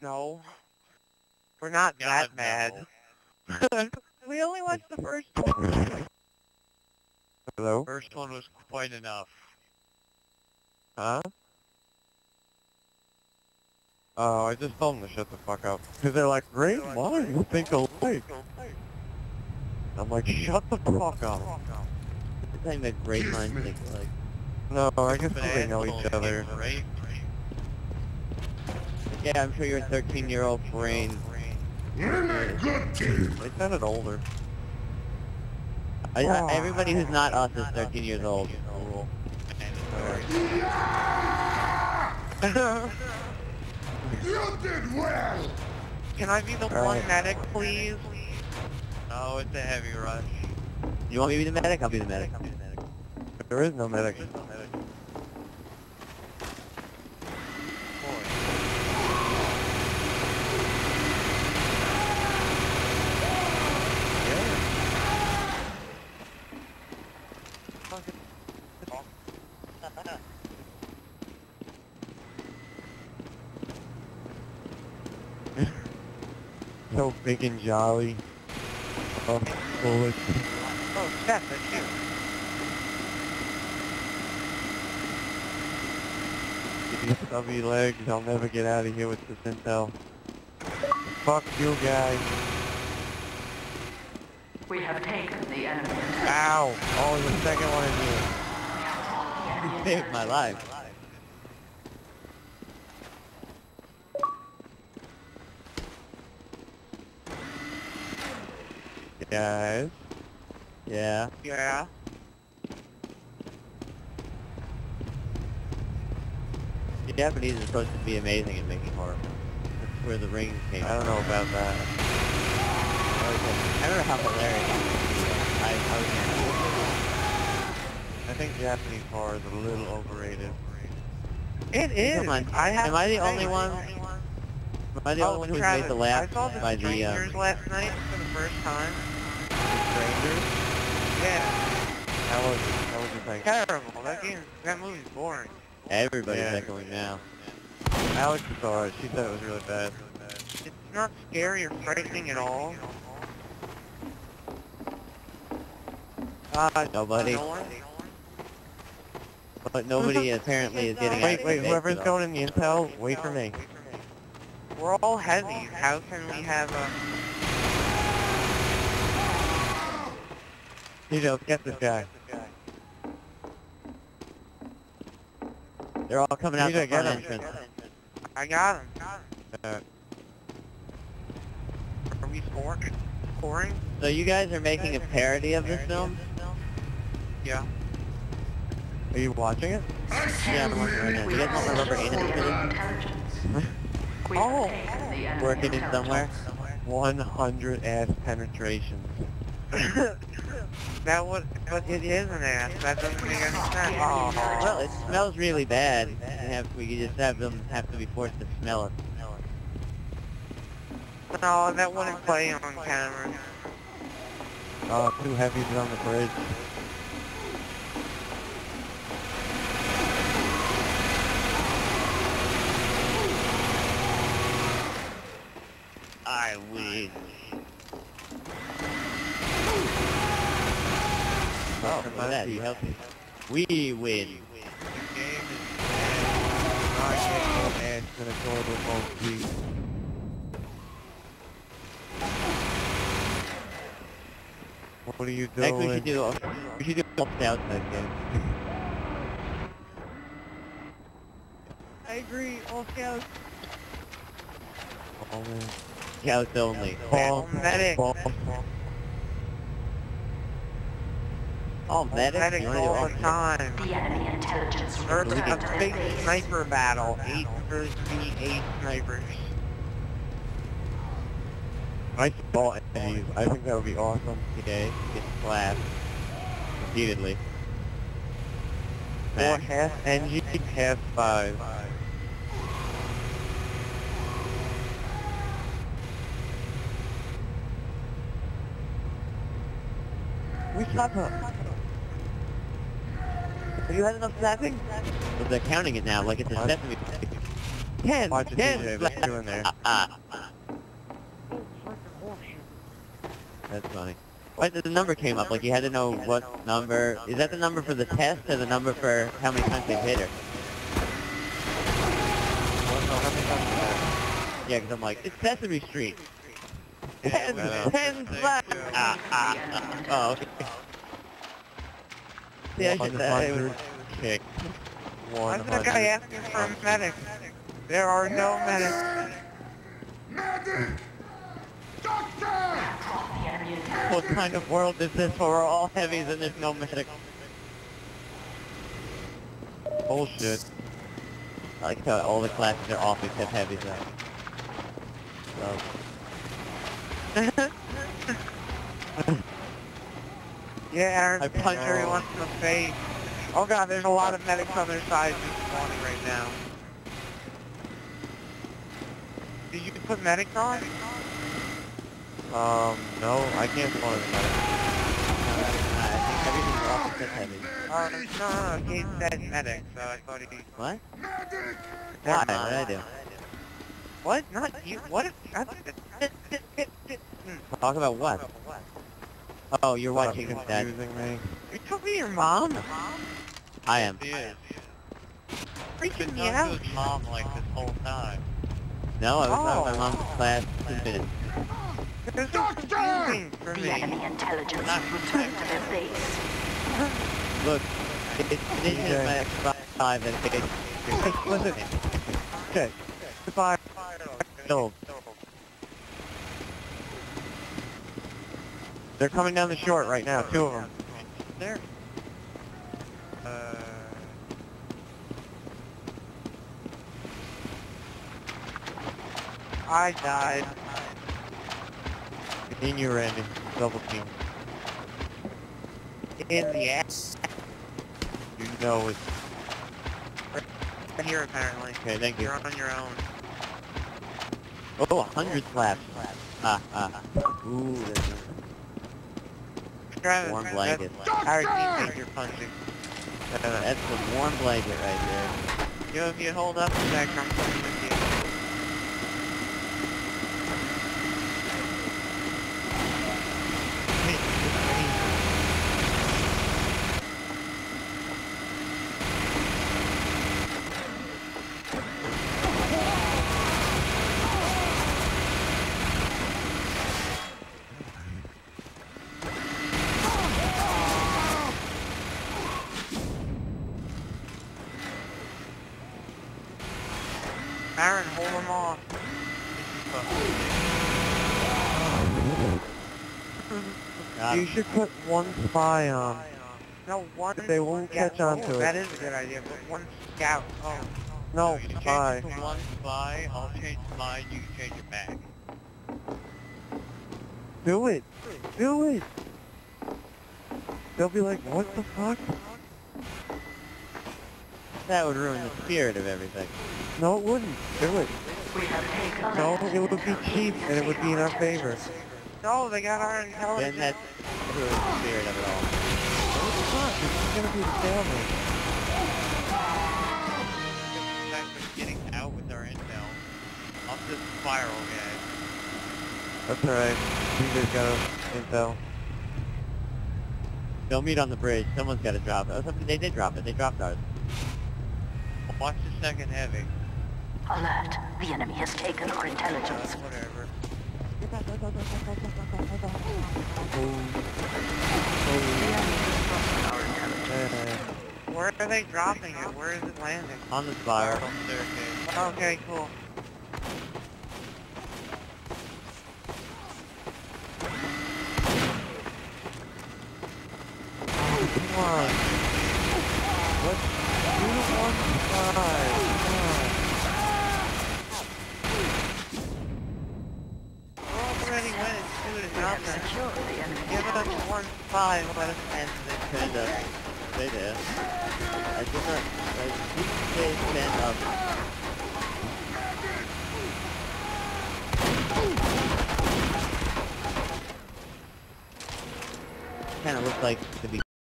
No. We're not that mad. we only watched the first one. Hello? First one was quite enough. Huh? Oh, I just told them to shut the fuck up. Because they're like, great you think alike. I'm like, shut the fuck up. It's talking about great minds think like. No, I guess they know each other. raped. Yeah, I'm sure your 13 year old brain. They sounded older. I, I, everybody who's not us is 13 years old. Mandatory. You did well! Can I be the All one right. medic, please? Oh, it's a heavy rush. You want me to be the medic? I'll be the medic. There is no medic. So big and jolly. Um, oh, bullets. Oh, Steph, that's you. These stubby legs, I'll never get out of here with this intel. Fuck you guys. We have taken the enemy. Ow! Oh, the second one in here. You saved my life. Guys. Yeah. Yeah. The Japanese are supposed to be amazing at making horror. That's where the ring came I don't know about that. I remember how hilarious. I, I I think Japanese horror is a little overrated. It is. Come on. I have Am I the only one? Am I the oh, only one who Travis, made to laugh I saw the by the, um, last night for the first time. Strangers? Yeah. That was that was it like? Terrible. That game, that movie's boring. everybody's Yeah. echoing now. Alex saw it. She said it was really bad. It's not scary or frightening at all. Uh, nobody. No one? But nobody apparently is getting Wait, wait, whoever's going in the intel, wait for me. We're all heavy. How can we have a... Tito, get this guy. They're all coming out Tito, the front entrance. I got him. Uh, Are we scoring? Scoring? So you guys are making a parody of this film? Yeah. are you watching it? Yeah, I'm watching right now. Do you guys know where Rubber Anus is? Oh. have taken the enemy Working in somewhere? 100 ass penetrations. that would, but it is an ass. That doesn't make any sense. Oh, well, it smells really bad. We have we just have them have to be forced to smell it. No, that wouldn't play on camera. Oh, two heavies on the bridge. I win. Oh, look at that. He helped me. We win. The game is I can't go ass in a total both feet. What are you I think we doing? should do we should do outside game. I agree. All scouts. Man. Scouts only. Ball, medic. ball. Oh, medic. Medics You wanna all all- The the enemy intelligence Or reported a big sniper battle. Eight versus eight snipers. Nice ball enemies. I think that would be awesome. Okay, get slapped repeatedly. Four Back. half NG, half five. We slapped her. Have you had enough slapping? But they're counting it now, like it's a sesame. Ten, Watch ten what you doing there? Ah, that's funny. Why did the number came up? Like you had to know what number. Is that the number for the test or the number for how many times they hit her? What? No, how many times is that? Yeah, because I'm like, it's Sesame Street. Ten, ten slash. Ah, ah, ah. Oh, okay. See, I should say it was kick. One Why the guy asking for a medic? There are no medics. Medic! Doctor! Drop the enemy intelligence. What kind of world is this where we're all heavies and there's no medic? Bullshit. I like how all the classes are off except heavies though. So, Yeah, Aaron, I punched Jerry her. in the face. Oh god, there's a lot of medics on their side just spawning right now. Did you put medics on? Um, no, I can't spawn the medic. I think everything's off except. Oh, no, no, no, he said medic, so I thought he... What? Medic! Why? What did. I do? What? Not you? What? Talk about what? Oh, you're Stop watching that. confusing me. you told me your mom? I am. He is. Freaking Been me out. to his mom like this whole time. No, I was talking Oh. my mom's class two minutes. This is confusing for The enemy intelligence return to their base. Look, it, it didn't my X5 and it, Hey, listen. Okay. Goodbye. killed. They're coming down the short right now, two of them. There. Uh, I died. In you, Randy. Double team. In the ass. You know it's... Here, apparently. Okay, thank you. You're on your own. Oh, a hundred slaps. Ah, ah. Ooh, that's a warm that's blanket. Our you're punching. That's a warm blanket right there. You know, if you hold up a sec, I'm coming with you. Aaron, hold him off. Got You him. should put one spy on. No, one. They won't yeah, catch on oh, to it. That is a good idea, but one scout. Oh. No, you change spy. it to one spy, I'll change mine, you can change it back. Do it. Do it. They'll be like, what the fuck? That would ruin the spirit of everything. No, it wouldn't. Do it. We No, it would be cheap and it would be in our favor. No, they got our intelligence. that ruins the spirit of it all. No, it's not. This is gonna be the stalemate. In fact, we're getting out with our intel. Off this spiral, guys. That's alright. You guys got intel. They'll meet on the bridge. Someone's got to drop it. Oh, They did drop it. They dropped ours. Watch the second heavy. alert. The enemy has taken our Uh, intelligence. whatever. Uh, Where are they dropping it? Where is it landing? On the spiral. Okay, cool. come on. Let's do one spy. We're already winning two to Give us one spy, let us end this. Stand up. They did. I did not. Didn't say stand up. Kind of looks like to be